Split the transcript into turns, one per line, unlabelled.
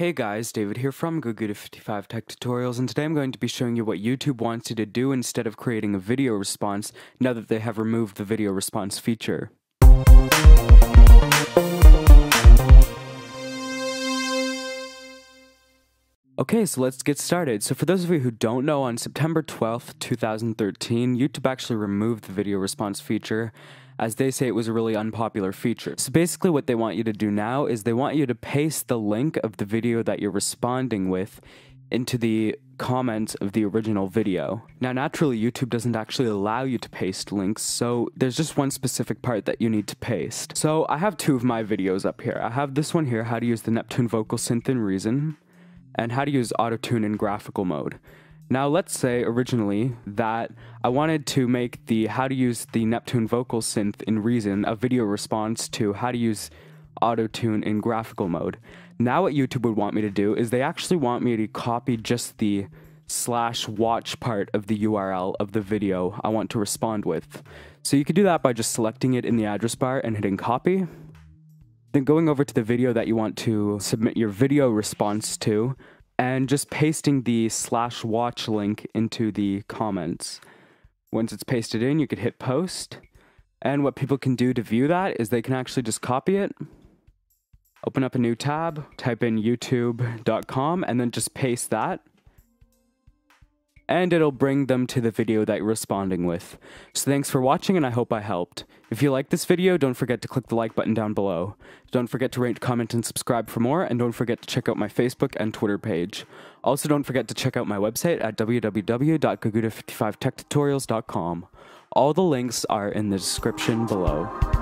Hey guys, David here from Goguda55 Tech Tutorials, and today I'm going to be showing you what YouTube wants you to do instead of creating a video response now that they have removed the video response feature. Okay, so let's get started. So for those of you who don't know, on September 12th, 2013, YouTube actually removed the video response feature as they say it was a really unpopular feature. So basically what they want you to do now is they want you to paste the link of the video that you're responding with into the comments of the original video. Now, naturally, YouTube doesn't actually allow you to paste links, so there's just one specific part that you need to paste. So I have two of my videos up here. I have this one here, how to use the Neptune Vocal Synth in Reason, and how to use Autotune in graphical mode. Now, let's say originally that I wanted to make the how to use the Neptune vocal synth in Reason a video response to how to use Autotune in graphical mode. Now, what YouTube would want me to do is they actually want me to copy just the slash watch part of the URL of the video I want to respond with. So you could do that by just selecting it in the address bar and hitting copy. Then going over to the video that you want to submit your video response to, and just pasting the slash watch link into the comments. Once it's pasted in, you could hit post. And what people can do to view that is they can actually just copy it, open up a new tab, type in youtube.com, and then just paste that and it'll bring them to the video that you're responding with. So thanks for watching and I hope I helped. If you like this video, don't forget to click the like button down below. Don't forget to rate, comment, and subscribe for more, and don't forget to check out my Facebook and Twitter page. Also, don't forget to check out my website at www.goguda55techtutorials.com. All the links are in the description below.